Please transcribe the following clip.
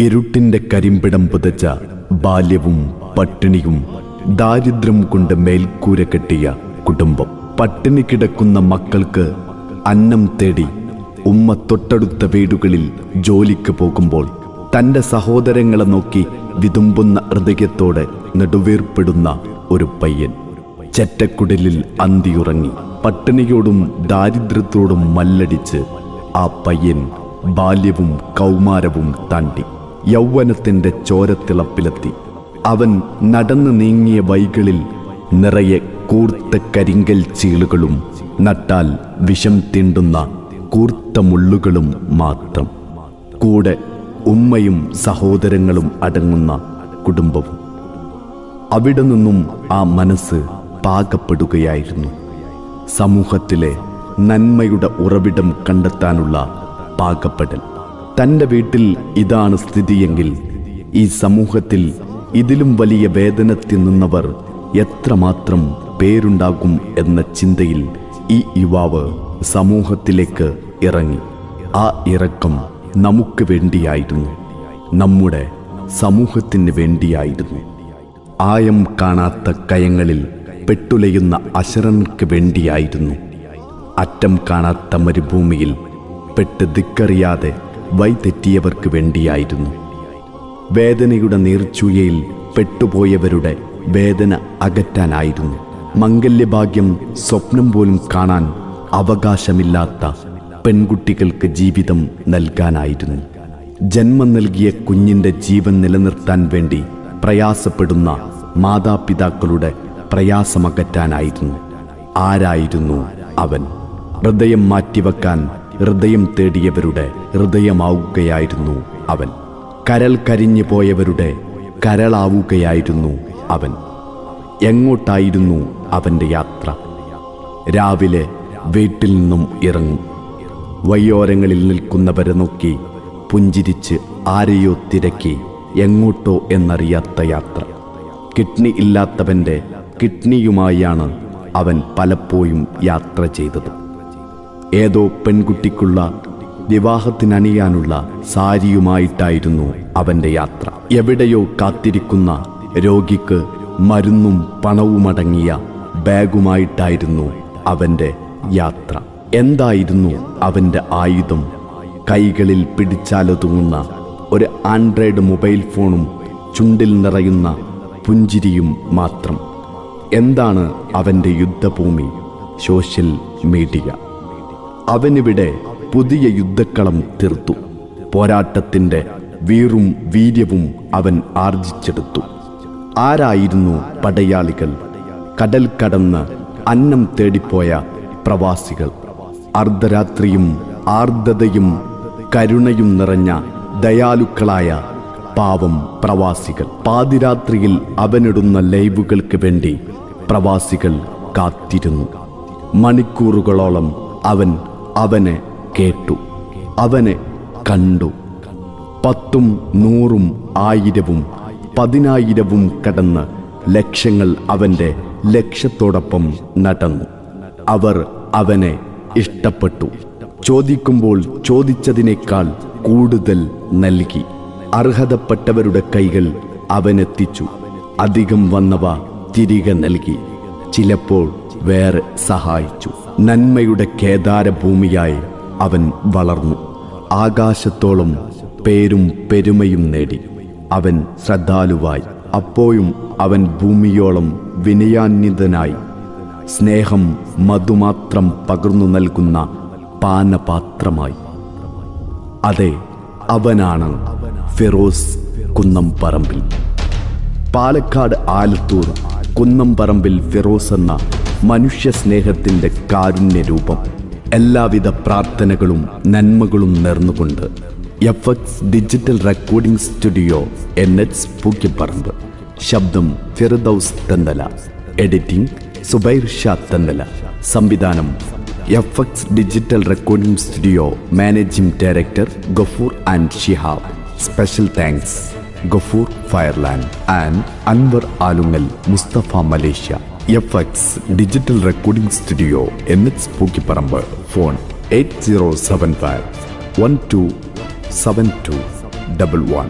ഇരുട്ടിന്റെ കരിമ്പിടം പുതച്ച ബാല്യവും പട്ടിണിയും ദാരിദ്ര്യം കൊണ്ട് മേൽക്കൂര കെട്ടിയ കുടുംബം. പട്ടിണി കിടക്കുന്ന മക്കൾക്ക് അന്നം തേടി ഉമ്മ തൊട്ടടുത്ത വീടുകളിൽ ജോലിക്ക് പോകുമ്പോൾ തന്റെ സഹോദരങ്ങളെ നോക്കി വിതുമ്പുന്ന ഹൃദയത്തോടെ നെടുവേർപ്പെടുന്ന ഒരു പയ്യൻ. ചെറ്റക്കുടലിൽ അന്തിയുറങ്ങി. പട്ടിണിയോടും ദാരിദ്ര്യത്തോടും മല്ലടിച്ച് ആ പയ്യൻ ബാല്യവും കൗമാരവും താണ്ടി. യൗവനത്തിന്റെ ചോരത്തിളപ്പിലെത്തി. അവൻ നടന്നു നീങ്ങിയ വൈകളിൽ നിറയെ കൂർത്ത കരിങ്കൽ ചീളുകളും നട്ടാൽ വിഷം തീണ്ടുന്ന കൂർത്ത മുള്ളുകളും മാത്രം. കൂടെ ഉമ്മയും സഹോദരങ്ങളും അടങ്ങുന്ന കുടുംബവും. അവിടെ നിന്നും ആ മനസ്സ് പാകപ്പെടുകയായിരുന്നു. സമൂഹത്തിലെ നന്മയുടെ ഉറവിടം കണ്ടെത്താനുള്ള പാകപ്പെടൽ. തന്റെ വീട്ടിൽ ഇതാണ് സ്ഥിതിയെങ്കിൽ ഈ സമൂഹത്തിൽ ഇതിലും വലിയ വേദന തിന്നുന്നവർ എത്രമാത്രം പേരുണ്ടാകും എന്ന ചിന്തയിൽ ഈ യുവാവ് സമൂഹത്തിലേക്ക് ഇറങ്ങി. ആ ഇറക്കം നമുക്ക് വേണ്ടിയായിരുന്നു. നമ്മുടെ സമൂഹത്തിന് വേണ്ടിയായിരുന്നു. ആയം കാണാത്ത കയങ്ങളിൽ പെട്ടുലയുന്ന അശരണർക്ക് വേണ്ടിയായിരുന്നു. അറ്റം കാണാത്ത മരുഭൂമിയിൽ പെട്ട് ദിക്കറിയാതെ വൈതെറ്റിയവർക്ക് വേണ്ടിയായിരുന്നു. വേദനയുടെ നീർച്ചുയയിൽ പെട്ടുപോയവരുടെ വേദന അകറ്റാനായിരുന്നു. മംഗല്യഭാഗ്യം സ്വപ്നം പോലും കാണാൻ അവകാശമില്ലാത്ത പെൺകുട്ടികൾക്ക് ജീവിതം നൽകാനായിരുന്നു. ജന്മം നൽകിയ കുഞ്ഞിന്റെ ജീവൻ നിലനിർത്താൻ വേണ്ടി പ്രയാസപ്പെടുന്ന മാതാപിതാക്കളുടെ പ്രയാസമകറ്റാനായിരുന്നു. ആരായിരുന്നു അവൻ? ഹൃദയം മാറ്റിവെക്കാൻ ഹൃദയം തേടിയവരുടെ ഹൃദയമാവുകയായിരുന്നു അവൻ. കരൾ കരിഞ്ഞു പോയവരുടെ കരളാവുകയായിരുന്നു അവൻ. എങ്ങോട്ടായിരുന്നു അവന്റെ യാത്ര? രാവിലെ വീട്ടിൽ നിന്നും ഇറങ്ങും. വയ്യോരങ്ങളിൽ നിൽക്കുന്നവരെ നോക്കി പുഞ്ചിരിച്ച് ആരെയോ തിരക്കി എങ്ങോട്ടോ എന്നറിയാത്ത യാത്ര. കിഡ്നി ഇല്ലാത്തവന്റെ കിഡ്നിയുമായാണ് അവൻ പലപ്പോഴും യാത്ര ചെയ്തത്. ഏതോ പെൺകുട്ടിക്കുള്ള വിവാഹത്തിനണിയാനുള്ള സാരിയുമായിട്ടായിരുന്നു അവന്റെ യാത്ര. എവിടെയോ കാത്തിരിക്കുന്ന രോഗിക്ക് മരുന്നും പണവുമടങ്ങിയ ബാഗുമായിട്ടായിരുന്നു അവന്റെ യാത്ര. എന്തായിരുന്നു അവന്റെ ആയുധം? കൈകളിൽ പിടിച്ചാലൊതുങ്ങുന്ന ഒരു ആൻഡ്രോയിഡ് മൊബൈൽ ഫോണും ചുണ്ടിൽ നിറയുന്ന പുഞ്ചിരിയും മാത്രം. എന്താണ് അവന്റെ യുദ്ധഭൂമി? Social media. അവനിവിടെ പുതിയ യുദ്ധക്കളം തീർത്തു. പോരാട്ടത്തിന്റെ വീറും വീര്യവും അവൻ ആർജിച്ചെടുത്തു. ആരായിരുന്നു പടയാളികൾ? കടൽ കടന്ന് അന്നം തേടിപ്പോയ പ്രവാസികൾ. അർദ്ധരാത്രിയും ആർദ്രതയും കരുണയും നിറഞ്ഞ ദയാലുക്കളായ പാവം പ്രവാസികൾ. പാതിരാത്രിയിൽ അവനിടുന്ന ലൈവുകൾക്ക് വേണ്ടി പ്രവാസികൾ കാത്തിരുന്നു. മണിക്കൂറുകളോളം അവൻ അവനെ കേട്ടു. അവനെ കണ്ടു. പത്തും നൂറും ആയിരവും പതിനായിരവും കടന്ന് ലക്ഷങ്ങൾ അവന്റെ ലക്ഷ്യത്തോടൊപ്പം നടന്നു. അവർ അവനെ ഇഷ്ടപ്പെട്ടു. ചോദിക്കുമ്പോൾ ചോദിച്ചതിനേക്കാൾ കൂടുതൽ നൽകി. അർഹതപ്പെട്ടവരുടെ കൈകൾ അവനെത്തിച്ചു. അധികം വന്നവ തിരികെ നൽകി. ചിലപ്പോൾ വേറെ സഹായിച്ചു. നന്മയുടെ കേദാരഭൂമിയായി അവൻ വളർന്നു. ആകാശത്തോളം പേരും പെരുമയും നേടി. അവൻ ശ്രദ്ധാലുവായി. അപ്പോഴും അവൻ ഭൂമിയോളം വിനയാന്വിതനായി. സ്നേഹം മധുമാത്രം പകർന്നു നൽകുന്ന പാനപാത്രമായി. അതെ അവനാണ് ഫിറോസ് കുന്നംപറമ്പിൽ. പാലക്കാട് ആലത്തൂർ കുന്നംപറമ്പിൽ ഫിറോസ് എന്ന മനുഷ്യ സ്നേഹത്തിന്റെ കാരുണ്യ രൂപം എല്ലാവിധ പ്രാർത്ഥനകളും നന്മകളും നേർന്നുകൊണ്ട് F X digital recording studio N H Pookkiparamba. ശബ്ദം ഫിറദൌസ് തെന്തല എഡിറ്റിംഗ് സുബൈർ ഷാ തെന്തല സംവിധാനം F X digital recording studio managing director Gafoor and Shihab. Special thanks. Gafoor Fireland and Anwar Alungal Musthafa Malaysia. F X digital recording studio N H Pookkiparamba phone eight zero seven five one two seven two double one